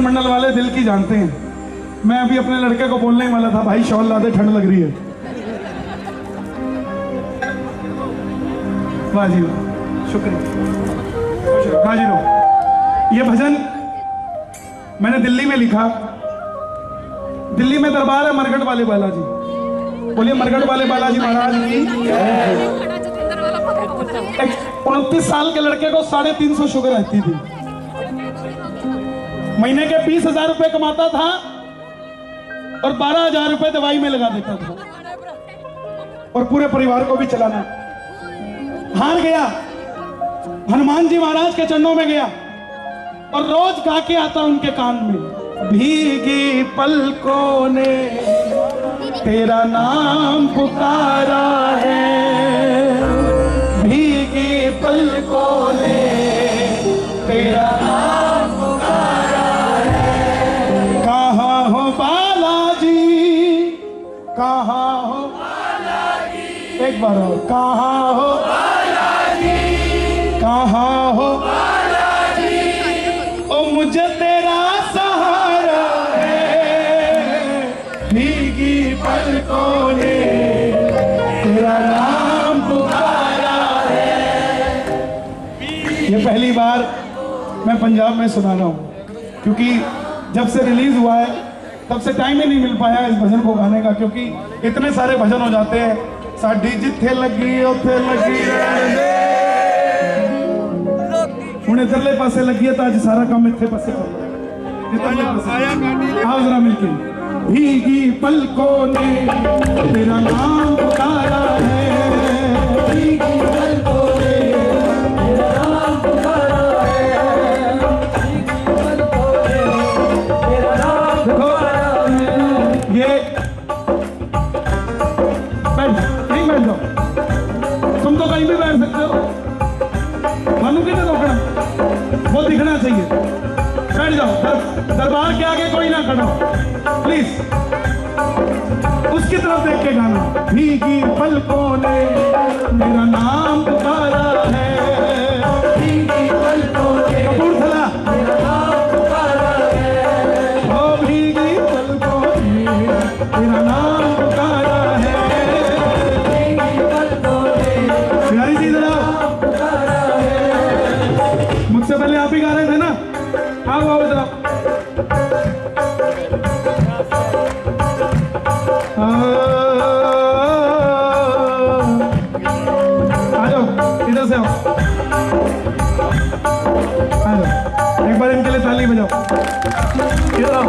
मंडल वाले दिल की जानते हैं। मैं अभी अपने लड़के को बोलने ही वाला था भाई शॉल ला दे ठंड लग रही है। वाह जी वाह शुक्रिया हाजिर ये भजन मैंने दिल्ली में लिखा। दिल्ली में दरबार है मरगढ़ वाले बालाजी। बोलिए मरगढ़ वाले बालाजी महाराज की। उनतीस साल के लड़के को साढ़े तीन सौ शुगर रहती थी। महीने के बीस हज़ार रुपए कमाता था और बारह हज़ार रुपए दवाई में लगा देता था। और पूरे परिवार को भी चलाना। हार गया। हनुमान जी महाराज के चरणों में गया। और रोज गा के आता उनके कान में। भीगी पलकों ने तेरा नाम पुकारा है। भीगी पलकों ने और कहाँ हो? कहाँ हो? ओ, मुझे तेरा सहारा है। भीगी पलकों ने तेरा नाम पुकारा है। ये पहली बार मैं पंजाब में सुना रहा हूँ। क्योंकि जब से रिलीज़ हुआ है, तब से टाइम ही नहीं मिल पाया इस भजन को गाने का, क्योंकि इतने सारे भजन हो जाते हैं। साडी जिथे लगी उथे लगी रहने ਹੁਣ ਇਧਰਲੇ ਪਾਸੇ ਲੱਗੀ ਹੈ ਤਾਂ ਅੱਜ ਸਾਰਾ ਕੰਮ ਇੱਥੇ ਪਾਸੇ ਕਰਨਾ आओ जरा मिलके भीगी पलकों ने तेरा नाम पुकारा है भीगी जाओ दर, दरबार के आगे कोई ना खड़ा। प्लीज़ उसकी तरफ़ देख के गाना। भीगी पलकों ने मेरा नाम पुकारा है। भीगी पलकों ने मेरा नाम पुकारा है। ओ भीगी पलकों ने मेरा नाम ताली बजाओ। आओ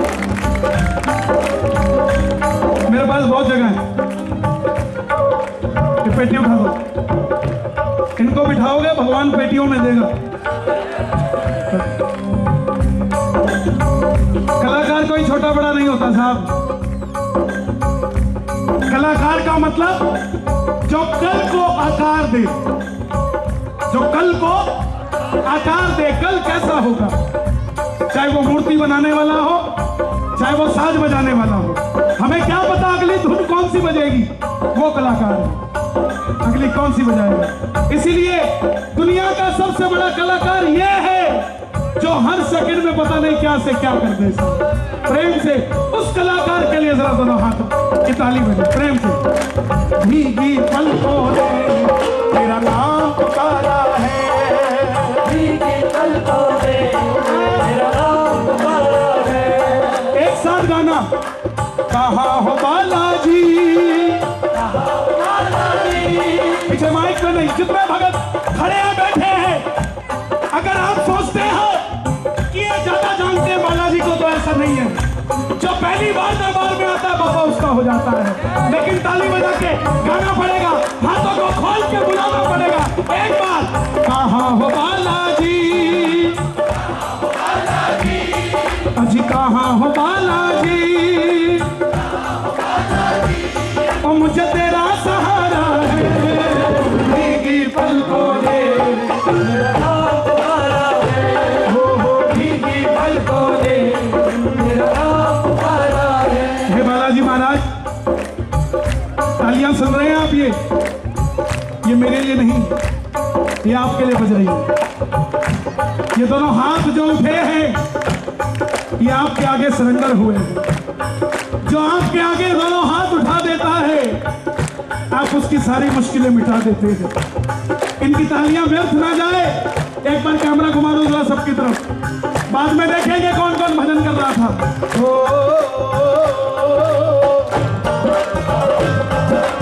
मेरे पास बहुत जगह है। पेटी उठा दो इनको बिठाओगे, भगवान पेटियों में देगा। कलाकार कोई छोटा बड़ा नहीं होता, साहब। कलाकार का मतलब जो कल को आकार दे। जो कल को आकार दे, कल कैसा होगा? चाहे वो मूर्ति बनाने वाला हो, चाहे वो साज बजाने वाला हो, हमें क्या पता अगली धुन कौन सी बजेगी? वो कलाकार है। अगली कौन सी बजाएगा? इसीलिए दुनिया का सबसे बड़ा कलाकार ये है, जो हर सेकंड में पता नहीं क्या से क्या कर दे प्रेम से, उस कलाकार के लिए जरा दोनों हाथ की ताली बजे प्रेम से। नाम पुकारा है। एक साथ गाना। कहा हो बालाजी? पीछे माइक में नहीं, जितने भगत खड़े हैं, बैठे हैं। अगर आप सोचते हैं कि ये ज़्यादा जानते हैं, बालाजी को तो ऐसा नहीं है। जो पहली बार दरबार में आता है बाबा उसका हो जाता है। लेकिन ताली बजा के गाना पड़ेगा, हाथों को खोल के बुलाना पड़ेगा। एक बार, कहाँ हो बालाजी? कहाँ हो बालाजी? ओ, मुझे तेरा सहारा है। है। हो हो भीगी है। बालाजी महाराज सुन रहे हैं आप ये? ये मेरे लिए नहीं, ये आपके लिए बज रही है। ये दोनों हाथ जो उठे हैं ये आपके आगे सरेंडर हुए हैं जो आपके आगे दोनों हाथ उठा देता है आप उसकी सारी मुश्किलें मिटा देते हैं इनकी तालियाँ व्यर्थ ना जाए एक बार कैमरा घुमा दो जरा सबकी तरफ़ बाद में देखेंगे कौन कौन भजन कर रहा था ओ, ओ, ओ, ओ, ओ, बालाजी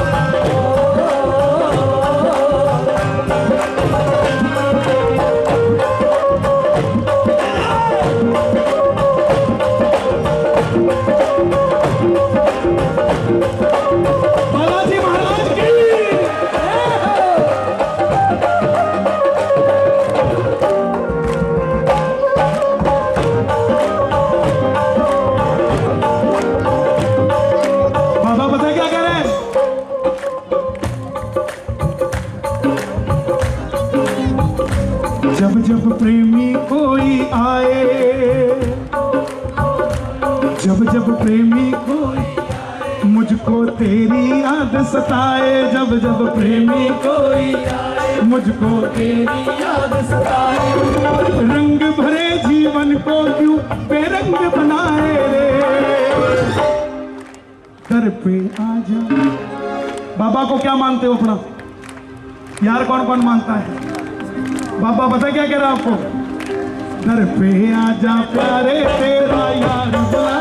मुझको तेरी याद सताए जब जब प्रेमी कोई आए। मुझको तेरी याद सताए। रंग भरे जीवन को क्यों बेरंग बनाए रे? घर पे आजा बाबा को क्या मानते हो अपना? यार कौन कौन मानता है? बाबा पता क्या कह रहा आपको? घर पे आजा प्यारे, तेरा यार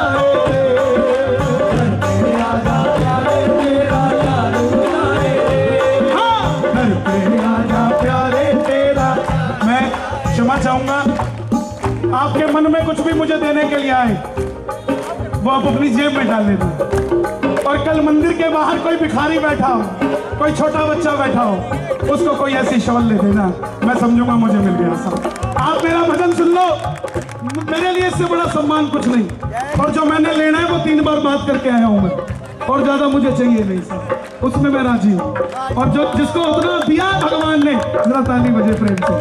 मन में कुछ भी मुझे देने के लिए आए, वो आप अपनी जेब में डाल लेना। और कल मंदिर के बाहर कोई भिखारी बैठा हो, कोई छोटा बच्चा बैठा हो, उसको कोई ऐसी शवल ले देना। मैं समझूँगा मुझे मिल गया सब। आप मेरा भजन सुन लो। मेरे लिए इससे बड़ा सम्मान कुछ नहीं। और जो मैंने लेना है, वो तीन बार बात करके आया हूँ मैं। और ज़्यादा मुझे चाहिए नहीं, सर। उसमें मैं राज़ी हूँ। और जो, जिसको उतना दिया भगवान ने जरा ताली बजे प्रेम से।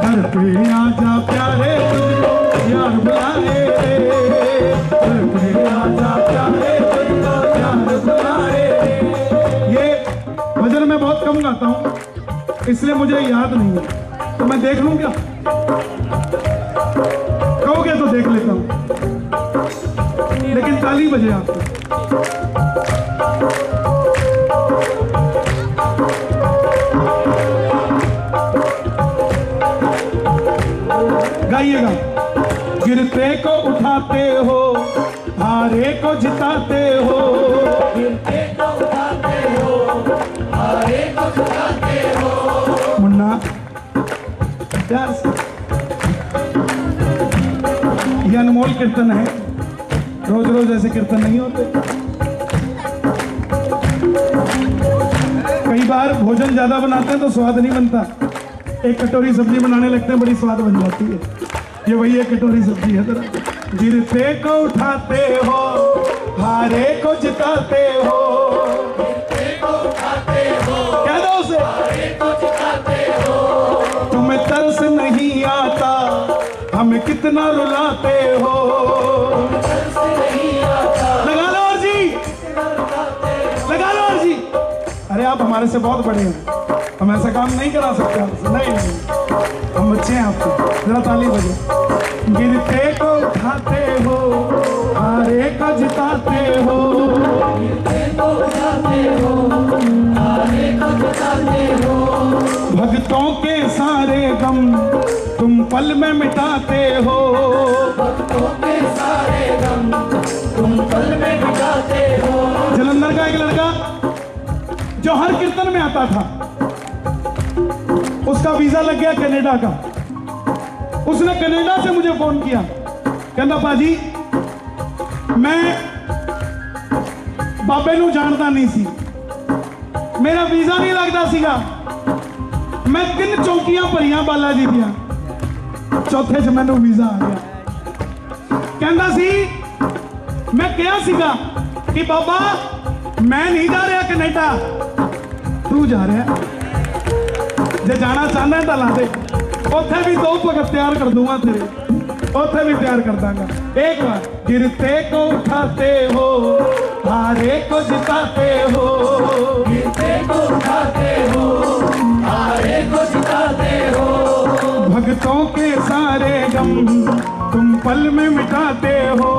घर पे आजा प्यारे घर पे आजा प्यारे यार बुलाए। ये भजन मैं बहुत कम गाता हूँ, इसलिए मुझे याद नहीं है। तो मैं देख लूँ क्या? कहोगे तो देख लेता हूँ। लेकिन ताली बजे आपको। गाइएगा। गिरते को उठाते हो हारे को जिताते हो। गिरते को उठाते हो हारे को जिताते हो। मुन्ना प्यार ये अनमोल कीर्तन है। रोज रोज ऐसे कीर्तन नहीं होते। कई बार भोजन ज़्यादा बनाते हैं तो स्वाद नहीं बनता। एक कटोरी सब्ज़ी बनाने लगते हैं, बड़ी स्वाद बन जाती है। ये वही एक कटोरी सब्ज़ी है जरा। गिरते को उठाते हो, हारे को जिताते हो। कह दो उसे। तुम्हें तरस नहीं आता, हमें कितना रुलाते हो। आप हमारे से बहुत बड़े हैं। हम ऐसा काम नहीं करा सकते आपसे। नहीं नहीं। हम बच्चे हैं आपके। जरा ताली बजे गिरते को उठाते हो हारे को जिताते हो। भक्तों के सारे गम तुम पल में मिटाते हो। जलंधर का एक लड़का जो हर कीर्तन में आता था उसका वीजा लग गया कनाडा का उसने कनाडा से मुझे फोन किया कहता पाजी मैं ਬਾਬੇ ਨੂੰ ਜਾਣਦਾ ਨਹੀਂ ਸੀ ਮੇਰਾ ਵੀਜ਼ਾ ਨਹੀਂ ਲੱਗਦਾ ਸੀਗਾ ਮੈਂ ਤਿੰਨ ਚੌਕੀਆਂ ਭਰੀਆਂ ਬਾਲਾ ਜੀ ਦੀਆਂ ਚੌਥੇ 'ਚ ਮੈਨੂੰ ਵੀਜ਼ਾ ਆ ਗਿਆ ਕਹਿੰਦਾ ਸੀ ਮੈਂ ਕਿਹਾ ਸੀਗਾ ਕਿ ਬਾਬਾ ਮੈਂ ਨਹੀਂ ਜਾ ਰਿਹਾ ਕੈਨੇਡਾ ਤੂੰ ਜਾ ਰਿਹਾ ਜੇ ਜਾਣਾ ਚਾਹੁੰਦਾ ਤਾਂ ਲਾ ਦੇ ਉੱਥੇ ਵੀ ਦੋ ਭਗਤ ਤਿਆਰ ਕਰ ਦੂੰਗਾ ਤੇਰੇ ਉੱਥੇ ਵੀ ਤਿਆਰ ਕਰ ਦਾਂਗਾ एक बार गिरते को उठाते हो हारे को जिताते हो गिरते को उठाते हो हारे को जिताते हो भक्तों के सारे गम तुम पल में मिटाते हो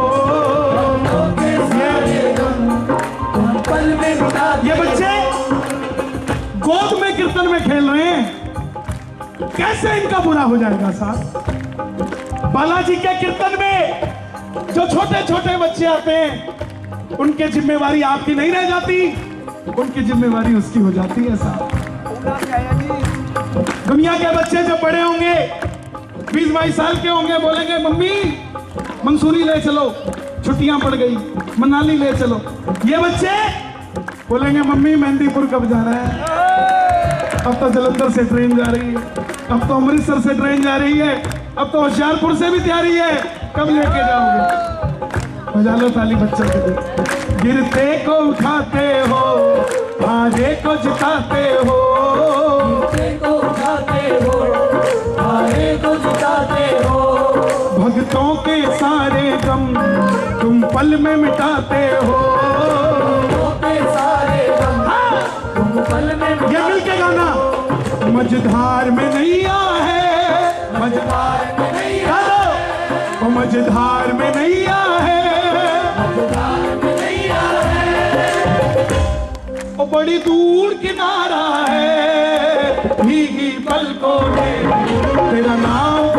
ये बच्चे गोद में कीर्तन में खेल रहे हैं। कैसे इनका बुरा हो जाएगा साहब? बालाजी के कीर्तन में जो छोटे छोटे बच्चे आते हैं, उनके जिम्मेवारी आपकी नहीं रह जाती। उनकी जिम्मेवारी उसकी हो जाती है साहब। दुनिया के बच्चे जब बड़े होंगे, बीस बाईस साल के होंगे, बोलेंगे, मम्मी, मंसूरी ले चलो, छुट्टियाँ पड़ गई, मनाली ले चलो। ये बच्चे बोलेंगे मम्मी मेहंदीपुर कब जाना है? अब तो जलंधर से ट्रेन जा रही है। अब तो अमृतसर से ट्रेन जा रही है। अब तो होशियारपुर से भी तैयारी है। कब लेके जाओगे? बजा लो ताली बच्चों के लिए। गिरते को उठाते हो हारे को जिताते हो। भक्तों के सारे गम तुम पल में मिटाते हो। के गाना। मझधार में नैया है। मझधार में नैया वो मझधार में नैया है। वो बड़ी दूर किनारा है। भीगी पलकों ने तेरा नाम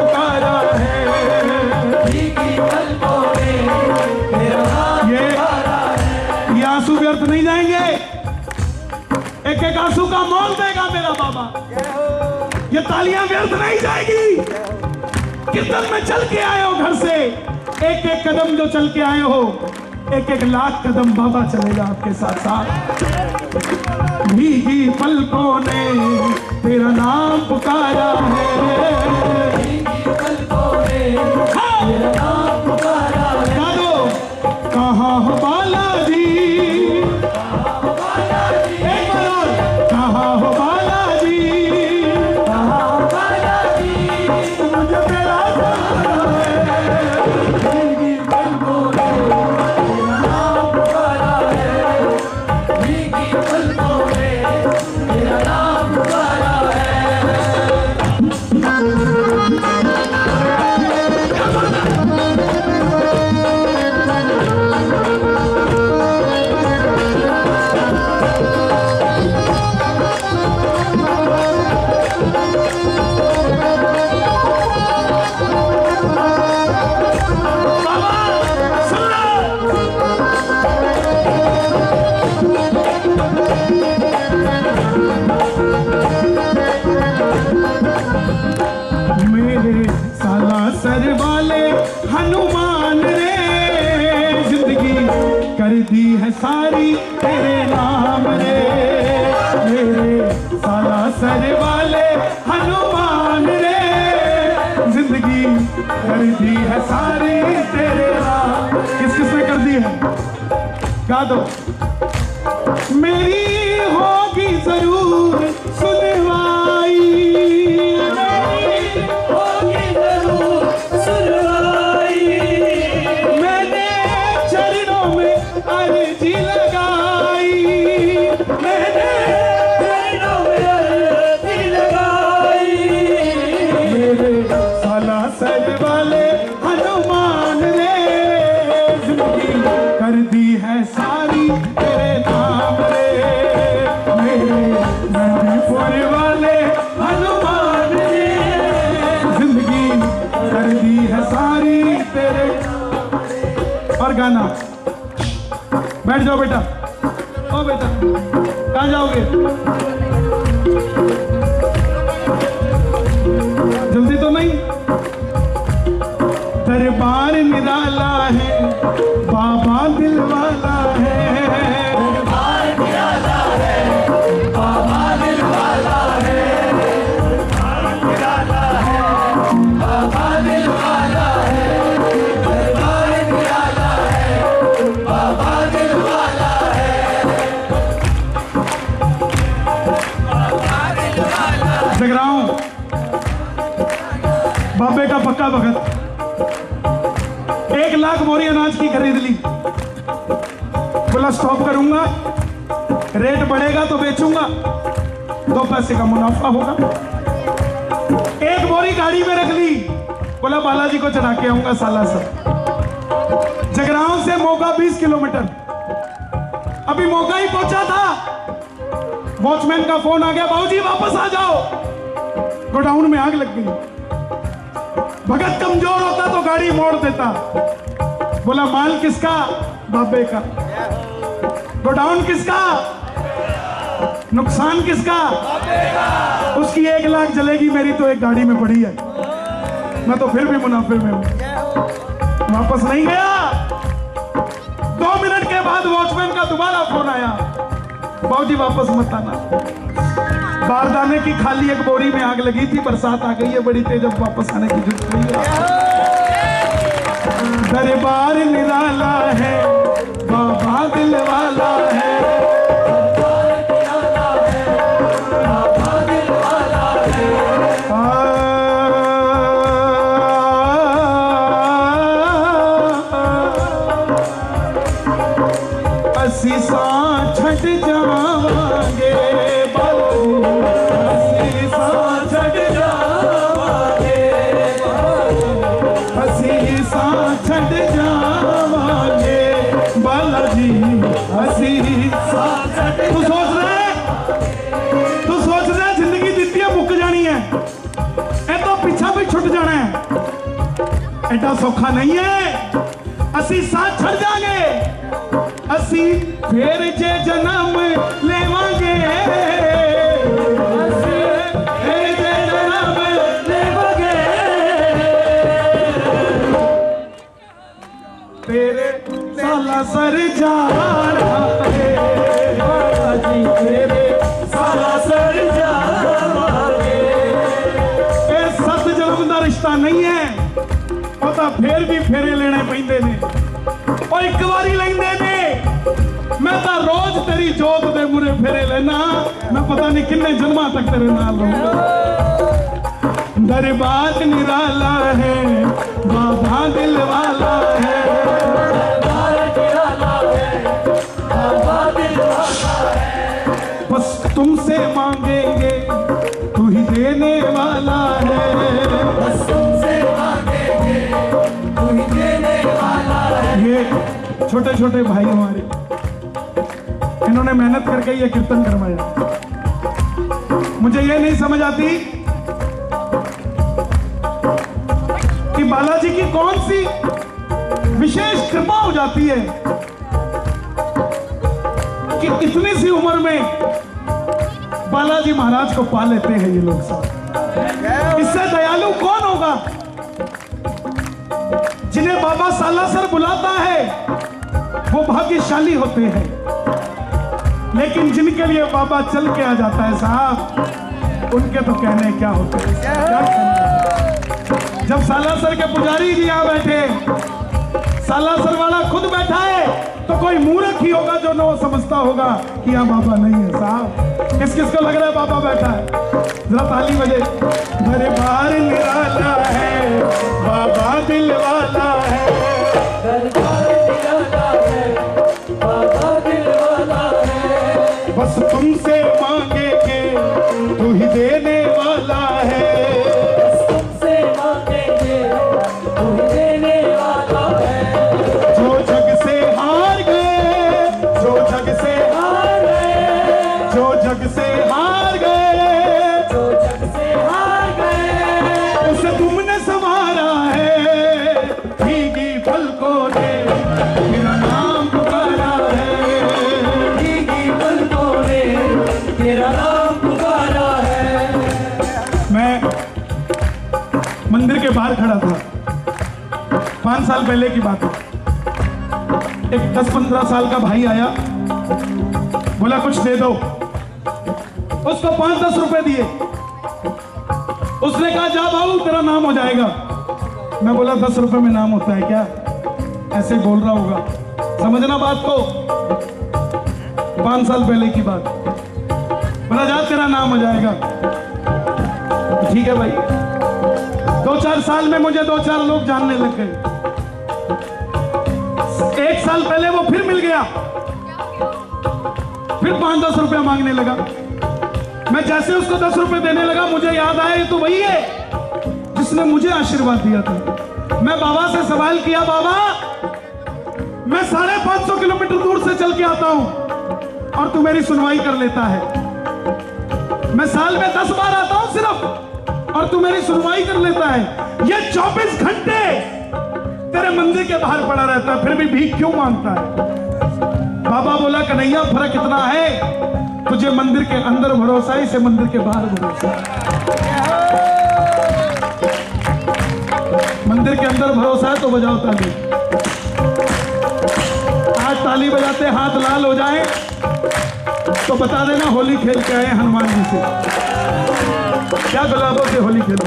आँसू का मोल देगा मेरा बाबा। ये तालियाँ व्यर्थ नहीं जाएगी। कीर्तन में चल के आए हो घर से। एक एक कदम जो चल के आए हो एक एक लाख कदम बाबा चलेगा आपके साथ साथ भीगी पलकों ने तेरा नाम पुकारा है। हाँ। गा दो कहाँ हो बालाजी? सारी तेरे नाम रे। मेरे साला सर वाले हनुमान रे। ज़िंदगी कर दी है सारी तेरे नाम। किस किस ने कर दी है? गा दो। मेरी जाओ बेटा। ओ बेटा कहाँ जाओगे? जल्दी तो नहीं? दरबार निराला है बाबा दिल पक्का भगत। एक लाख बोरी अनाज की खरीद ली। बोला स्टॉप करूँगा। रेट बढ़ेगा तो बेचूँगा। दो पैसे का मुनाफा होगा। एक बोरी गाड़ी में रख ली। बोला, बालाजी को चढ़ा के आऊँगा साला सर जगरांव से मोगा 20 किलोमीटर। अभी मोगा ही पहुँचा था। वॉचमैन का फ़ोन आ गया, बाबूजी, वापस आ जाओ। गोडाउन में आग लग गई। भगत कमज़ोर होता तो गाड़ी मोड़ देता। बोला, माल किसका? बाबे का। गोडाउन किसका? नुकसान किसका? उसकी एक लाख जलेगी, मेरी तो एक गाड़ी में पड़ी है। मैं तो फिर भी मुनाफे में हूँ। वापस नहीं गया। दो मिनट के बाद वॉचमैन का दोबारा फ़ोन आया। बाबूजी वापस मत आना। बारदाने की खाली एक बोरी में आग लगी थी, बरसात आ गई है, बड़ी तेज अब वापस आने की ज़रूरत नहीं है। दरबार निराला है, बाबा दिल वाला है। ਐਡਾ ਸੌਖਾ ਨਹੀਂ ਹੈ ਅਸੀਂ ਸਾਥ ਛੱਡ ਜਾਾਂਗੇ ਅਸੀਂ ਫੇਰ ਜੇ ਜਨਮ ਲੈਵਾਂਗੇ ਅਸੀਂ ਫੇਰ ਜੇ ਜਨਮ ਲੈਵਾਂਗੇ ਫੇਰ ਵੀ ਫੇਰੇ ਲੈਣੇ ਪੈਂਦੇ ਨੇ ਉਹ ਇੱਕ ਵਾਰੀ ਲੈਂਦੇ ਨੇ ਮੈਂ ਤਾਂ ਰੋਜ਼ ਤੇਰੀ ਜੋਤ ਦੇ ਮੂਰੇ ਫੇਰੇ ਲੈਣਾ ਮੈਂ ਪਤਾ ਨਹੀਂ ਕਿੰਨੇ ਜਨਮਾਂ ਤੱਕ ਤੇਰੇ ਨਾਲ ਰਹੂੰਗਾ दरबार निराला है बाबा दिल वाला है बस तुमसे मांगेंगे तू ही देने वाला है बस तुमसे छोटे छोटे भाई हमारे। इन्होंने मेहनत करके ये कीर्तन करवाया। मुझे ये नहीं समझ आती कि बालाजी की कौन सी विशेष कृपा हो जाती है कि इतनी सी उम्र में बालाजी महाराज को पा लेते हैं ये लोग सब। इससे दयालु कौन होगा जिन्हें बाबा सालासर बुलाता है? वो भाग्यशाली होते हैं। लेकिन जिनके लिए बाबा चल के आ जाता है साहब, उनके तो कहने क्या होते हैं? जब सालासर के पुजारी जी यहाँ बैठे, सालासर वाला खुद बैठा है तो कोई मूर्ख ही होगा जो न समझता होगा कि यहाँ बाबा नहीं है साहब। किस किस को लग रहा है बाबा बैठा है? जरा ताली बजे। दरबार निराला है, बाबा दिल वाला है बस तुमसे मांगेंगे तू ही देने साल पहले की बात है। एक दस पंद्रह साल का भाई आया। बोला, कुछ दे दो। उसको पाँच दस रुपए दिए। उसने कहा, जा बाबू तेरा नाम हो जाएगा। मैं बोला, दस रुपए में नाम होता है क्या? ऐसे बोल रहा होगा। समझना बात को? पाँच साल पहले की बात। बोला, जा, तेरा नाम हो जाएगा। ठीक है भाई। दो चार साल में मुझे दो चार लोग जानने लग गए। साल पहले वो फिर मिल गया। फिर पाँच दस रुपया मांगने लगा। मैं जैसे उसको दस रुपए देने लगा, मुझे याद आया तो वही है उसने मुझे आशीर्वाद दिया था। मैं बाबा से सवाल किया, बाबा, मैं साढ़े पाँच सौ किलोमीटर दूर से चल के आता हूँ और तू मेरी सुनवाई कर लेता है। मैं साल में दस बार आता हूँ सिर्फ़ और तू मेरी सुनवाई कर लेता है। ये चौबीस घंटे तेरे मंदिर के बाहर पड़ा रहता है, फिर भी भीख क्यों माँगता है? बाबा बोला, कन्हैया, फ़र्क इतना है। तुझे मंदिर के अंदर भरोसा है, इसे मंदिर के बाहर भरोसा मंदिर के अंदर भरोसा है तो बजाओ ताली। आज ताली बजाते हाथ लाल हो जाए तो बता देना होली खेल के आए हनुमान जी से। क्या गुलाबों से होली खेलो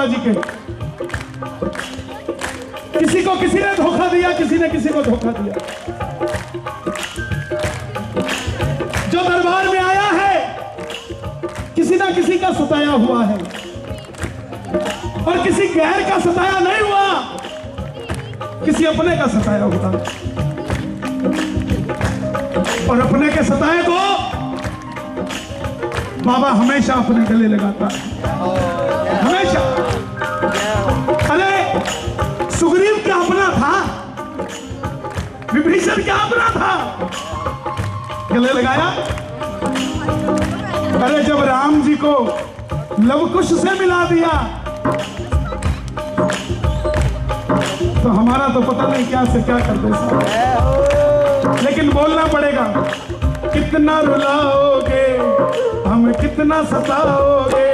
है बालाजी के। किसी को किसी ने धोखा दिया, किसी ने किसी को धोखा दिया। जो दरबार में आया है, किसी ना किसी का सताया हुआ है। और किसी गैर का सताया नहीं हुआ, किसी अपने का सताया हुआ। और अपने के सताए को, बाबा हमेशा अपने गले लगाता है। विभीषण क्या अपना था? गले लगाया? अरे जब राम जी को लवकुश से मिला दिया तो हमारा तो पता नहीं क्या से क्या कर दे लेकिन बोलना पड़ेगा, कितना रुलाओगे, हमें कितना सताओगे।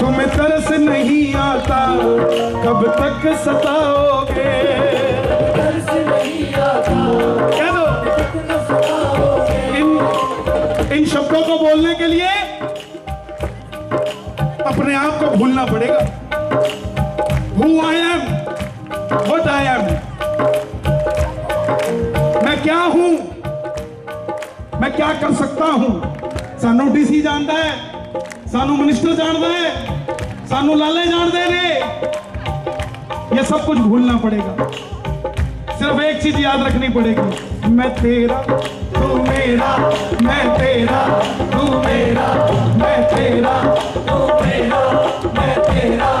तुम्हें तरस नहीं आता कब तक सताओगे? कह दो। इन इन शब्दों को बोलने के लिए अपने आप को भूलना पड़ेगा। Who I am what I am मैं क्या हूँ? मैं क्या कर सकता हूँ? सानू डीसी जानता है, सानू मिनिस्टर जानता है सानू लाले जानते ने ये सब कुछ भूलना पड़ेगा। सिर्फ़ एक चीज़ याद रखनी पड़ेगी। मैं तेरा, तू मेरा, मैं तेरा, तू मेरा, मैं तेरा, तू मेरा, मैं तेरा।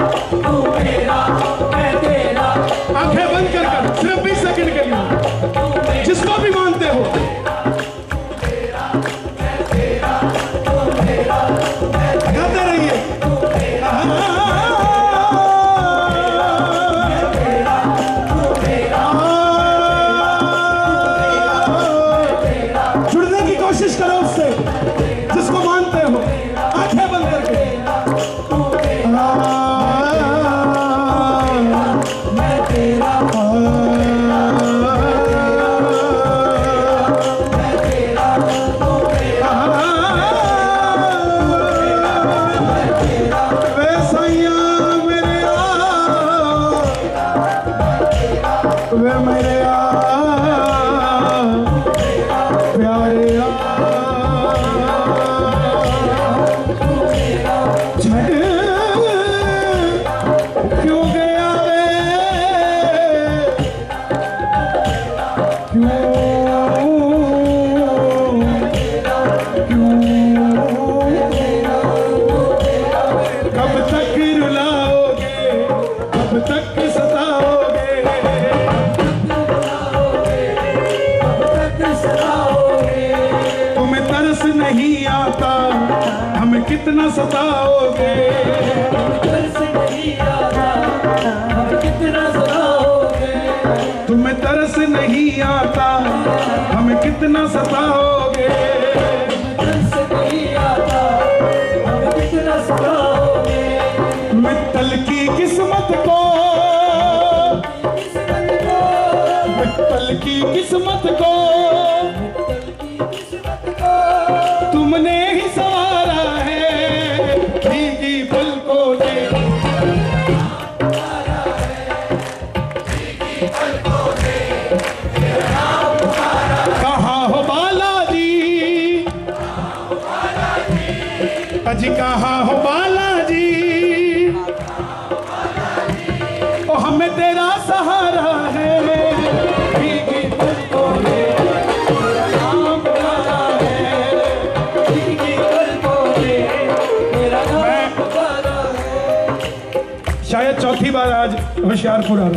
होशियारपुर आ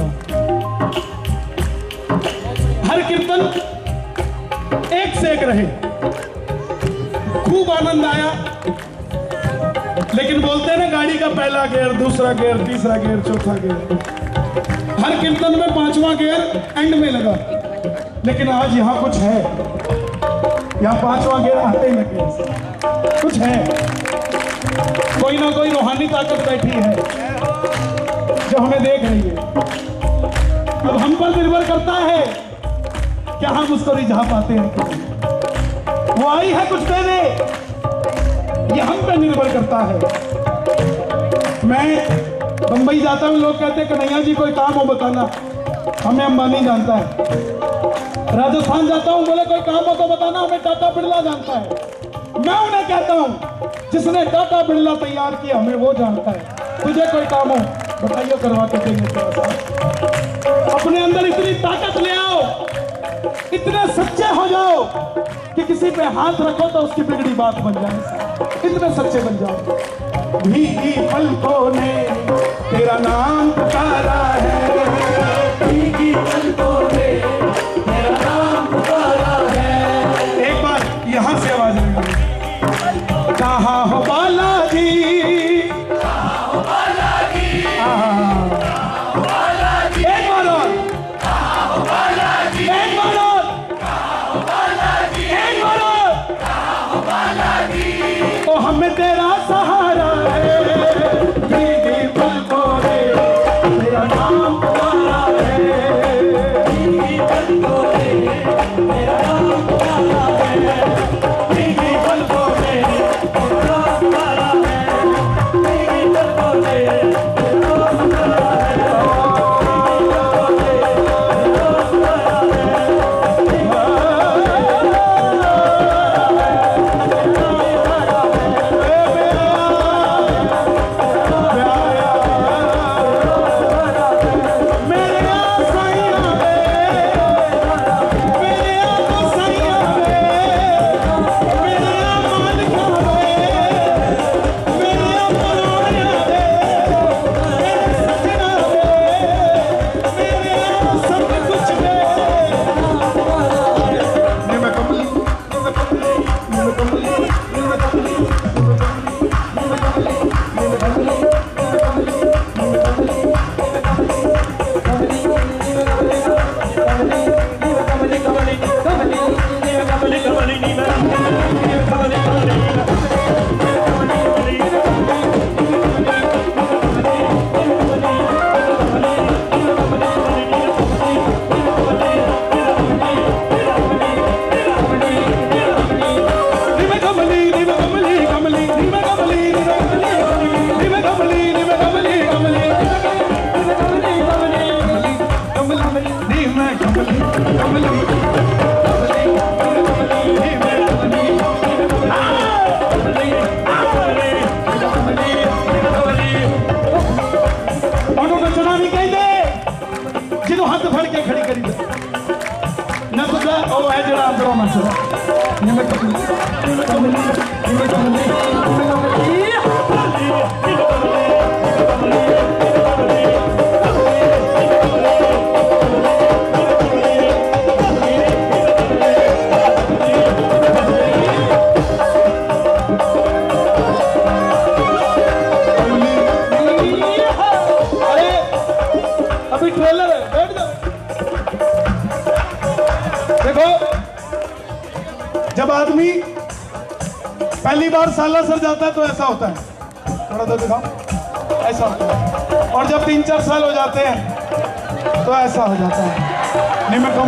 हर कीर्तन एक से एक रहे। खूब आनंद आया। लेकिन बोलते हैं ना, गाड़ी का पहला गेयर, दूसरा गेयर, तीसरा गेयर, चौथा गेयर। हर कीर्तन में पांचवा गेयर एंड में लगा। लेकिन आज यहाँ कुछ है। यहाँ पांचवा गेयर आते ही लगे। कुछ है। कोई ना कोई रूहानी ताकत बैठी है। जो हमें देख रही है। अब हम पर निर्भर करता है क्या हम उसको रिझा पाते हैं। वो आई है कुछ देने ये हम पे निर्भर करता है। मैं बंबई जाता हूँ, लोग कहते हैं कन्हैया जी, कोई काम हो बताना। हमें अंबानी जानता है। राजस्थान जाता हूँ, बोले कोई काम हो तो बताना, हमें टाटा बिरला जानता है। मैं उन्हें कहता हूँ, जिसने टाटा बिरला तैयार किया, हमें वो जानता है। तुझे कोई काम हो बताइए करवा के देंगे थोड़ा सा अपने अंदर इतनी ताकत ले आओ, इतने सच्चे हो जाओ कि किसी पे हाथ रखो तो उसकी बिगड़ी बात बन जाए। इतने सच्चे बन जाओ। भीगी पलकों ने तेरा नाम पुकारा है। भीगी पलकों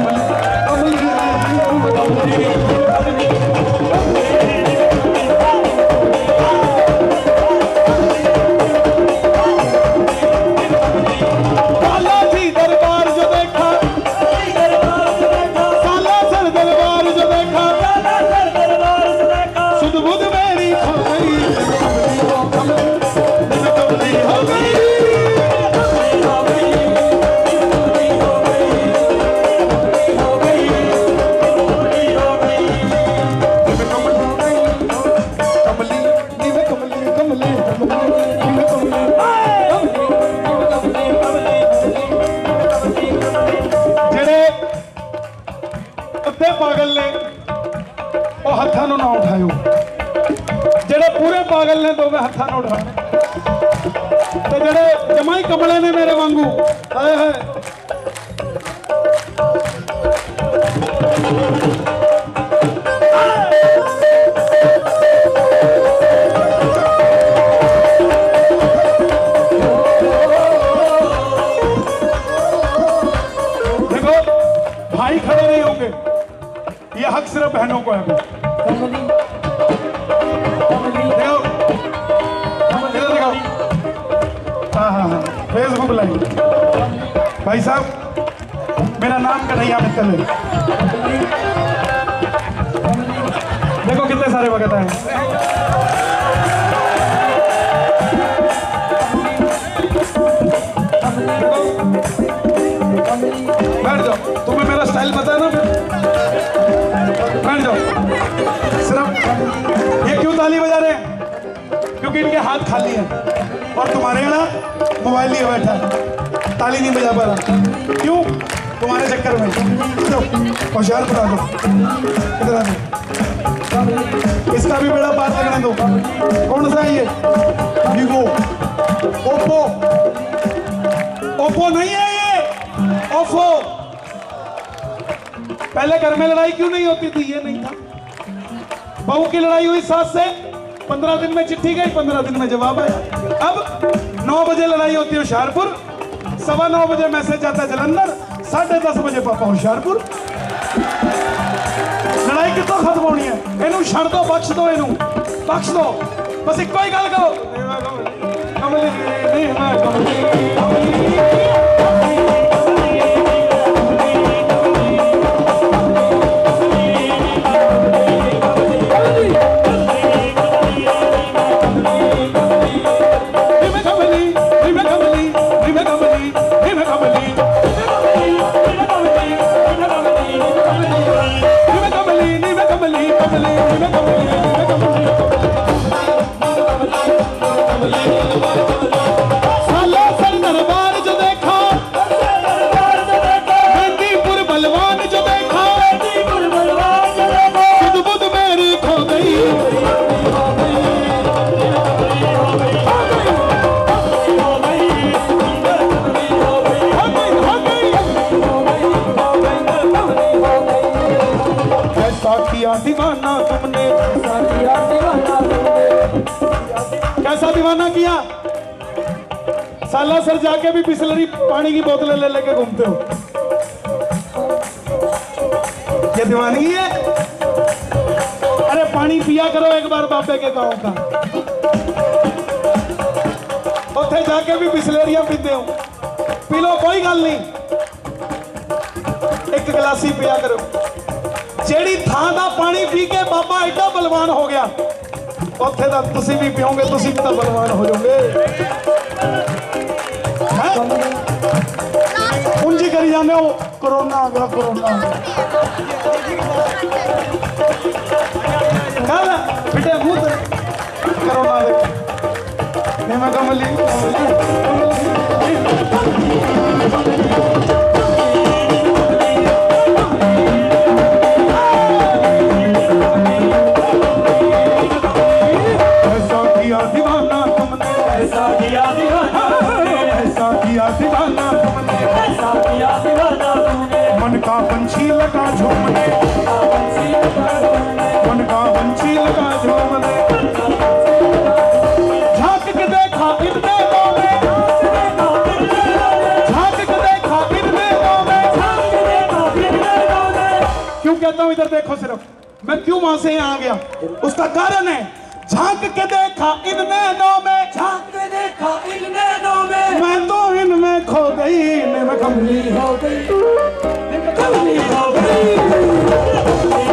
है नहीं मित्तल देखो कितने सारे वक्त हैं। बैठ जाओ। तुम्हें मेरा स्टाइल पता है ना बैठ जाओ। सिर्फ़ ये क्यों ताली बजा रहे हैं? क्योंकि इनके हाथ खाली हैं। और तुम्हारे यहाँ मोबाइल लिए बैठा है। ताली नहीं बजा पा रहा। क्यों? तुम्हारे चक्कर में। होशियार बता दो। इसका भी बेड़ा पार लगने दो। कौन सा है ये? वीवो ओप्पो ओप्पो नहीं है ये। ओफो पहले घर में लड़ाई क्यों नहीं होती थी? ये नहीं था। बहू की लड़ाई हुई सास से। पंद्रह दिन में चिट्ठी गई, पंद्रह दिन में जवाब आया। अब नौ बजे लड़ाई होती है होशियारपुर। सवा नौ बजे मैसेज आता है जलंधर। 10:30 ਵਜੇ ਪਾਪਾ ਹੁਸ਼ਿਆਰਪੁਰ। ਲੜਾਈ ਕਿੱਥੋਂ ਖਤਮ ਹੋਣੀ ਹੈ? ਇਹਨੂੰ ਛੱਡ ਦੋ, ਬਖਸ਼ ਦੋ ਇਹਨੂੰ। ਬਖਸ਼ ਦੋ। ਬਸ ਇੱਕੋ ਹੀ ਗੱਲ ਕਰੋ ਕਮਲੀ ਨਹੀਂ ਮੈਂ ਕਮਲੀ। कालासर जाके भी बिस्लरी पानी की बोतलें ले लेके घूमते हो। ये दीवानी है? अरे पानी पिया करो एक बार बापे के गाँव का। उथे जाके भी बिस्लेरिया पीते हो। पी लो, कोई गल नहीं। एक गिलासी पिया करो। जेड़ी थान का पानी पी के बाबा एडा बलवान हो गया उथे का तुम भी पियोगे तुम भी तो बलवान हो जाओगे। उनजी करी जाने हो, कोरोना आ गया कोरोना कल बेटे, मुँह कोरोना आ गया मैं कमली वहाँ से यहाँ आ गया। उसका कारण है झाँक के देखा इन नैनों में। झाँक के देखा इन नैनों में। मैं तो इनमें खो गई इनमें मैं हो कमली हो गई कमली हो गई।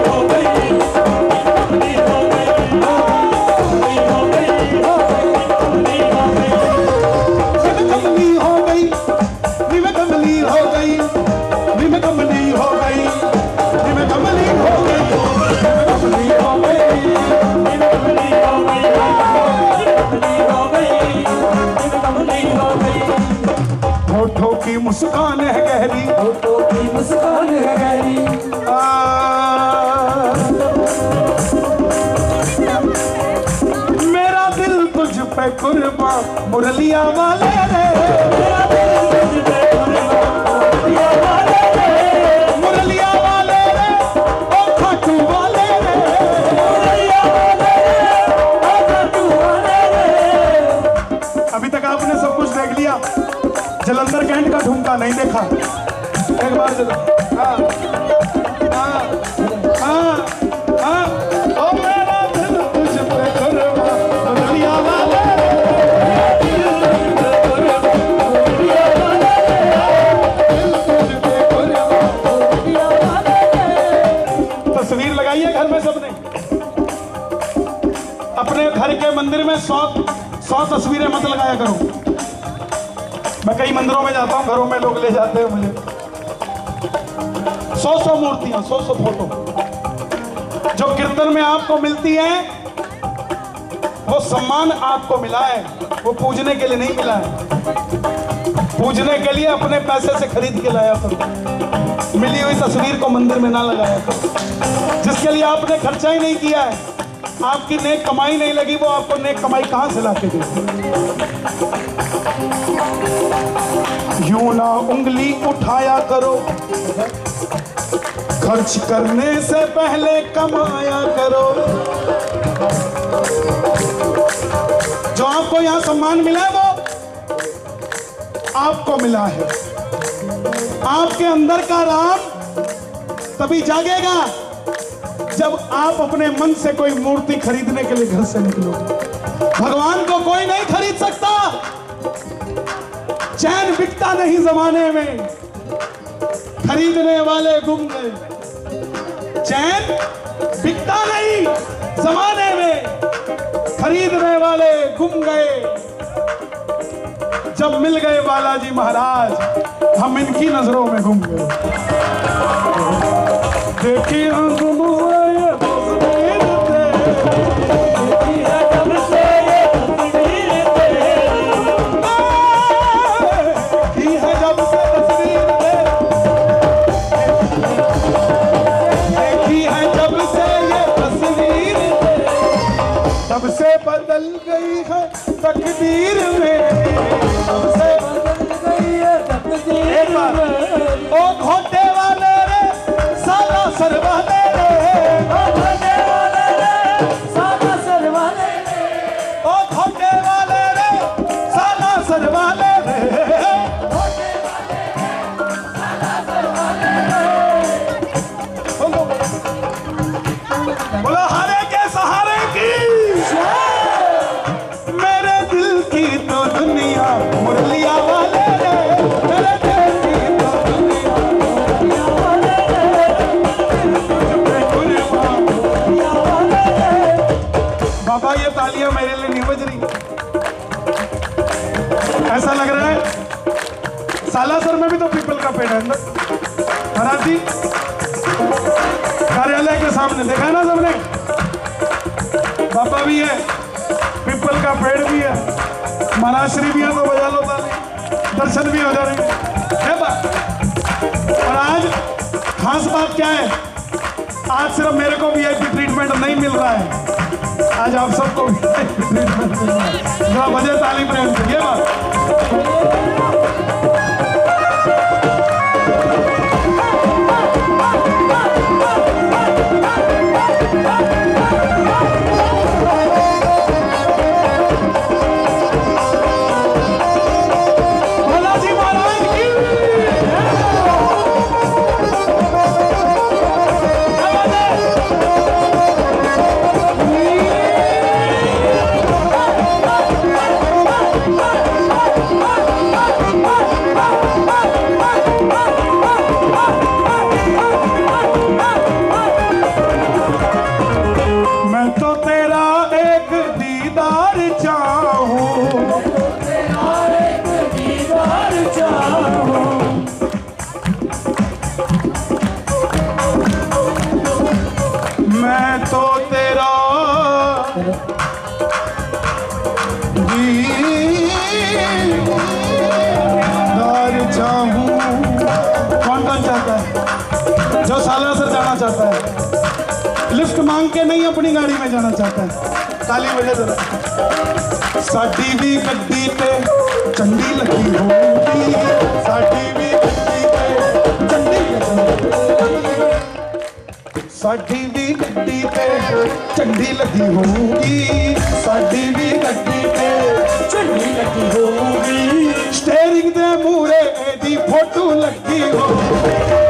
मुस्कान है गहरी। होठों की मुस्कान है गहरी। मेरा दिल तुझ पे कुर्बान मुरलिया वाले रे। मेरा दिल तुझ पे पे कुर्बान दिया वाले। रे तस्वीर लगाइए घर में सबने। अपने घर के मंदिर में सौ सौ तस्वीरें मत लगाया करो। मैं कई मंदिरों में जाता हूँ, घरों में लोग ले जाते हैं मुझे। सौ सौ मूर्तियाँ सौ सौ फ़ोटो। जो कीर्तन में आपको मिलती है, वो सम्मान आपको मिला है। वो पूजने के लिए नहीं मिला है। पूजने के लिए अपने पैसे से खरीद के लाया करो। मिली हुई तस्वीर को मंदिर में ना लगाया करो। जिसके लिए आपने खर्चा ही नहीं किया है। आपकी नेक कमाई नहीं लगी, वो आपको नेक कमाई कहाँ से लाके दे यूँ ना उंगली उठाया करो। खर्च करने से पहले कमाया करो। जो आपको यहाँ सम्मान मिला है वो आपको मिला है। आपके अंदर का राम तभी जागेगा जब आप अपने मन से कोई मूर्ति खरीदने के लिए घर से निकलोगे। भगवान को कोई नहीं खरीद सकता। चैन बिकता नहीं जमाने में। खरीदने वाले गुम गए चैन बिकता नहीं जमाने में। खरीदने वाले गुम गए। जब मिल गए बालाजी महाराज, हम इनकी नज़रों में गुम गए। देखी सामने देखा ना सबने? बाबा भी है, पीपल का पेड़ भी है महाराज श्री भी है तो बजा लो दर्शन भी हो जाएँगे। है बात? और आज खास बात क्या है? आज सिर्फ़ मेरे को भी वीआईपी ट्रीटमेंट नहीं मिल रहा है। आज आप सबको वीआईपी ट्रीटमेंट मिल रहा है। बजे ताली प्रेम ये बात। ਵਜਾ ਜਰਾ ਸਾਡੀ ਵੀ ਗੱਡੀ ਤੇ ਚੰਡੀ ਲੱਗੀ ਹੋਊਗੀ ਸਾਡੀ ਵੀ ਗੱਡੀ ਤੇ ਚੰਡੀ ਲੱਗੀ ਹੋਊਗੀ ਸਾਡੀ ਵੀ ਗੱਡੀ ਤੇ ਚੰਡੀ ਲੱਗੀ ਹੋਊਗੀ ਸਾਡੀ ਵੀ ਗੱਡੀ ਤੇ ਚੰਡੀ ਲੱਗੀ ਹੋਊਗੀ ਸਟੇਰਿੰਗ ਦੇ ਮੂਰੇ ਇਹਦੀ ਫੋਟੋ ਲੱਗੀ ਹੋਊਗੀ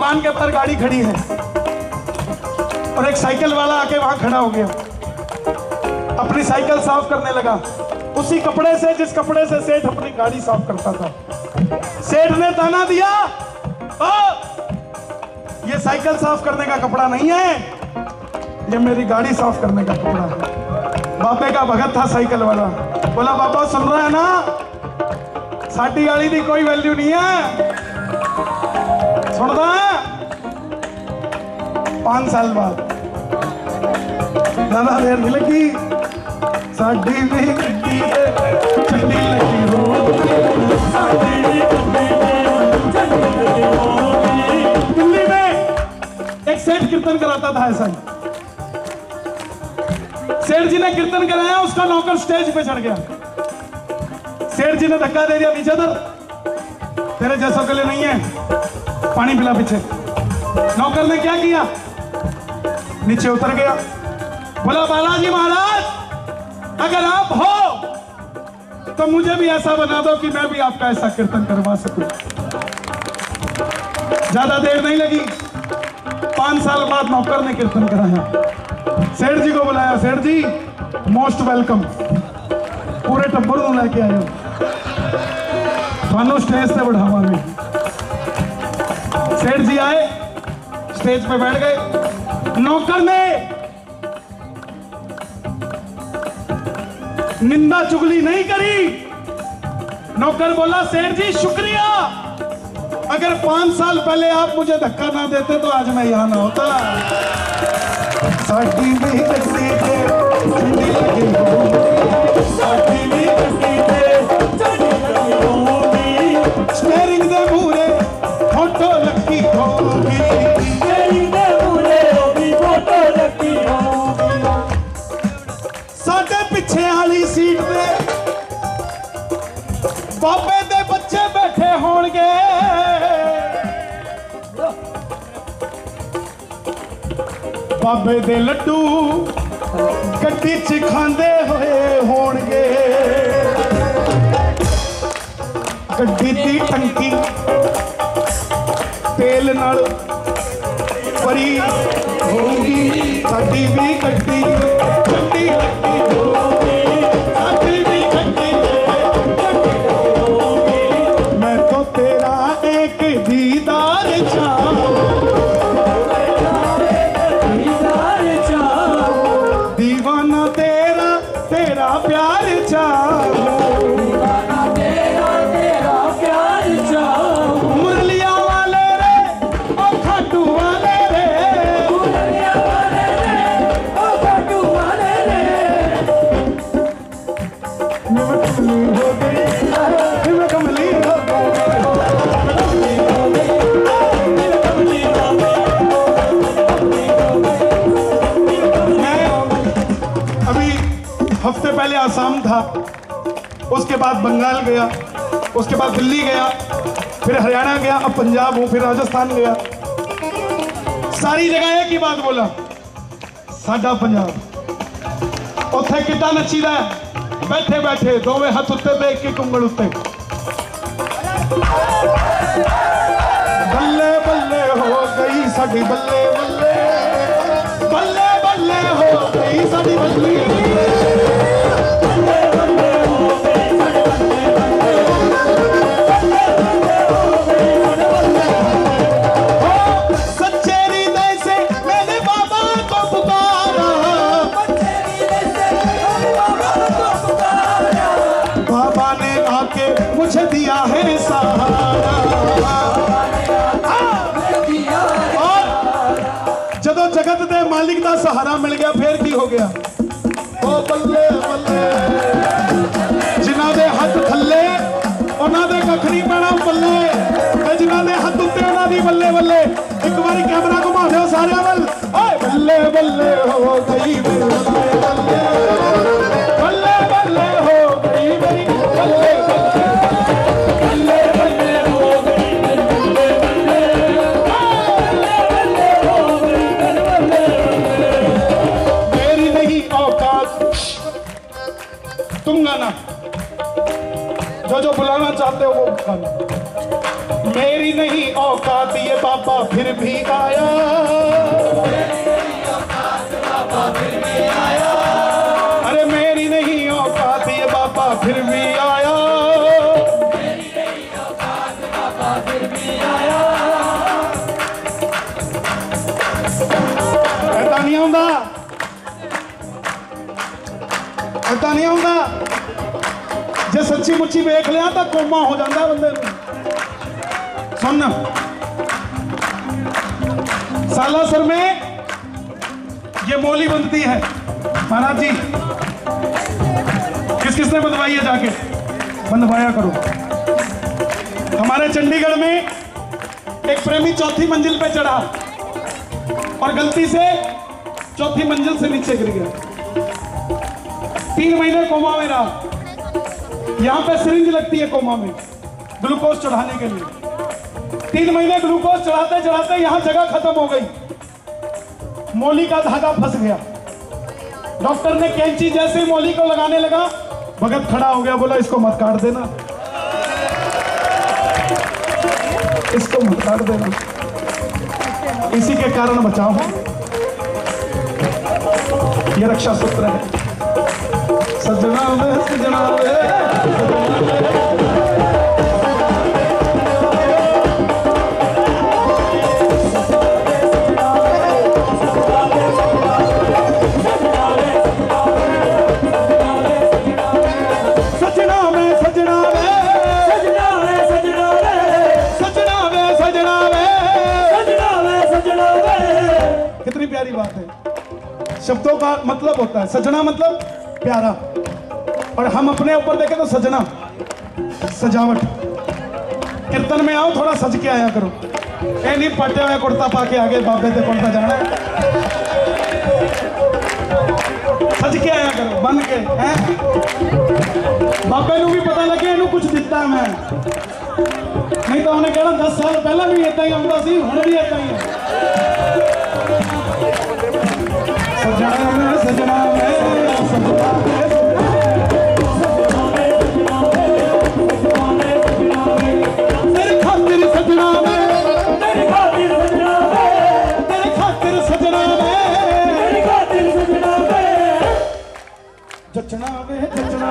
दुकान के बाहर गाड़ी खड़ी है। और एक साइकिल वाला आके वहाँ खड़ा हो गया। अपनी साइकिल साफ़ करने लगा। उसी कपड़े से जिस कपड़े से सेठ अपनी गाड़ी साफ़ करता था। सेठ ने ताना दिया "ओ, ये साइकिल साफ़ करने का कपड़ा नहीं है। ये मेरी गाड़ी साफ़ करने का कपड़ा है। बापे का भगत था साइकिल वाला। बोला बाबा सुन रहा है ना? साडी गाड़ी की कोई वैल्यू नहीं है। सुनदा पाँच साल बाद। दादा देर नहीं लगी। साड़ी भी चंडी लगी हो। दिल्ली में एक सेठ कीर्तन कराता था ऐसा ही। सेठ जी ने कीर्तन कराया, उसका नौकर स्टेज पे चढ़ गया। सेठ जी ने धक्का दे दिया, नीचे दर तेरे जैसों के लिए नहीं है। पानी पिला पीछे। नौकर ने क्या किया? नीचे उतर गया। बोला, बालाजी महाराज, अगर आप हो तो मुझे भी ऐसा बना दो कि मैं भी आपका ऐसा कीर्तन करवा सकूँ। ज़्यादा देर नहीं लगी। पाँच साल बाद नौकर ने कीर्तन कराया। सेठ जी को बुलाया। सेठ जी, मोस्ट वेलकम। पूरे टब्बर को लेके आए हो। थानू स्टेज से बढ़ावा भी सेठ जी आए स्टेज पे बैठ गए। नौकर ने निंदा चुगली नहीं करी। नौकर बोला, सेठ जी, शुक्रिया। अगर पाँच साल पहले आप मुझे धक्का ना देते तो आज मैं यहाँ ना होता। साडी भी ਬਾਬੇ ਦੇ ਬੱਚੇ ਬੈਠੇ ਹੋਣਗੇ। ਬਾਬੇ ਦੇ ਲੱਡੂ ਗੱਡੀ 'ਚ ਖਾਂਦੇ ਹੋਏ ਹੋਣਗੇ। ਗੱਡੀ ਦੀ ਟੰਕੀ ਤੇਲ ਨਾਲ ਭਰੀ ਹੋਊਗੀ। ਸਾਡੀ ਵੀ ਗੱਡੀ बाद बंगाल गया, उसके बाद दिल्ली गया, फिर हरियाणा गया, अब पंजाब हूँ, फिर राजस्थान गया। सारी जगह एक ही बात बोला, साडा पंजाब। उथे कि नचीदा बैठे बैठे दोवे हथ उत्ते, देख के कुंगल उत्ते। बल्ले बल्ले हो गई साड़ी बल्ले बल्ले। बल्ले बल्ले हो गई साड़ी बल्ले। इतना सहारा मिल गया, फिर की हो गया? ओ बल्ले बल्ले। जिन्हों के हाथ थले उन्होंने कख नहीं पैना बल्ले। जिन्होंने हाथ उत्ते, उन्होंने बल्ले बल्ले। एक बार कैमरा घुमा दो सारे वल। बल्ले बल्ले हो गई बल्ले बल्ले। हो गई बल्ले बल्ले। मेरी नहीं औकात ये बाबा फिर भी आया। अरे मेरी नहीं औकात बाबा फिर भी आया। ऐसा नहीं आंदा नहीं आंदा जे सच्ची मुच्ची वेख लिया तो कोमा हो जाता बंदे सुन सालासर में ये मौली बनती है। महाराज जी किस किसने बंधवाई है जाके? बंधवाया करो। हमारे चंडीगढ़ में एक प्रेमी चौथी मंजिल पे चढ़ा और गलती से चौथी मंजिल से नीचे गिर गया। तीन महीने कोमा में रहा। यहाँ पे सिरिंज लगती है कोमा में, ग्लूकोज चढ़ाने के लिए। तीन महीने ग्लूकोज चढ़ाते चढ़ाते यहाँ जगह खत्म हो गई। मोली का धागा फंस गया। डॉक्टर ने कैंची जैसे मोली को लगाने लगा, भगत खड़ा हो गया, बोला, इसको मत काट देना। इसको मत काट देना। इसी के कारण बचाव है ये रक्षा सूत्र है। सजना सजना शब्दों का मतलब होता है। सजना मतलब प्यारा। और हम अपने ऊपर देखें तो सजना। सजावट। कीर्तन में आओ, थोड़ा सज के आया करो। ए, नहीं, पटे हुए कुर्ता पाके आगे बाबे से पढ़ता जाना है। सज के आया करो, बन के, हैं? बाबे नु भी पता लगे इन कुछ दिता मैं। नहीं तो उन्हें कहना, दस साल पहला भी इतना ही आता सी हूँ भी इतना ही है। खातिर सजना वे जचना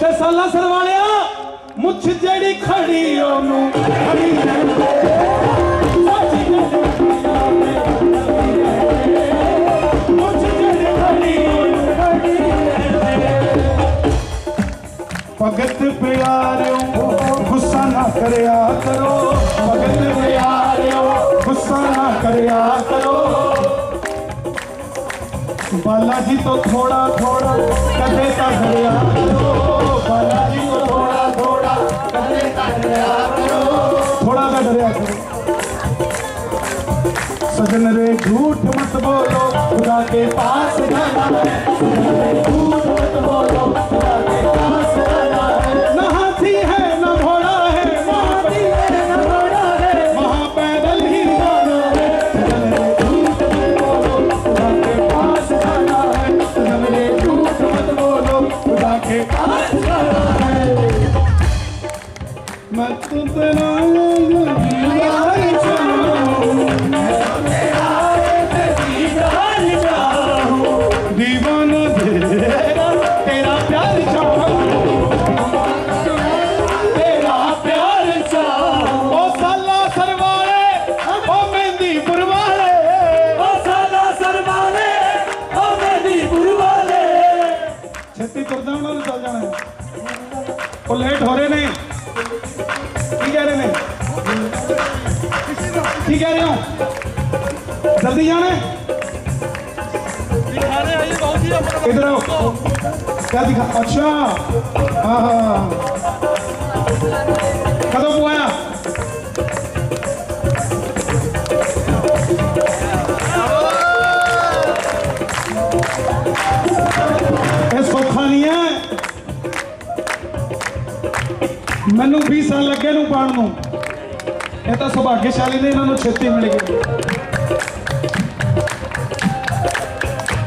ਤੇ ਸਾਲਾ ਸਰ ਵਾਲਿਆ ਮੁੱਛ ਜਿਹੜੀ ਖੜੀ ਉਹਨੂੰ ਖੜੀ ਰਹਿੰਦੇ ਸਾਡੀ ਜਿੱਥੇ ਮੁੱਛ ਜਿਹੜੀ ਖੜੀ ਉਹਨੂੰ बालाजी तो थोड़ा थोड़ा कदे तक बालाजी तो थोड़ा थोड़ा कदे तक थोड़ा का डरिया सजन रे, झूठ मत बोलो, खुदा के पास जाना है। झूठ मत बोलो। ਜਲਦੀ ਜਾਣਾ ਹੈ? इधर आओ क्या दिखा अच्छा हाँ हाँ कदों को आया ਇਹ ਸੌਖਾ ਨਹੀਂ ਹੈ ਮੈਨੂੰ 20 ਸਾਲ ਲੱਗੇ ਨੂੰ ਪਾਣ ਨੂੰ ਇਹ ਤਾਂ ਸੁਭਾਗਿਆਸ਼ਾਲੀ ਨੇ ਇਹਨਾਂ ਨੂੰ ਛੇਤੀ ਮਿਲ ਗਈ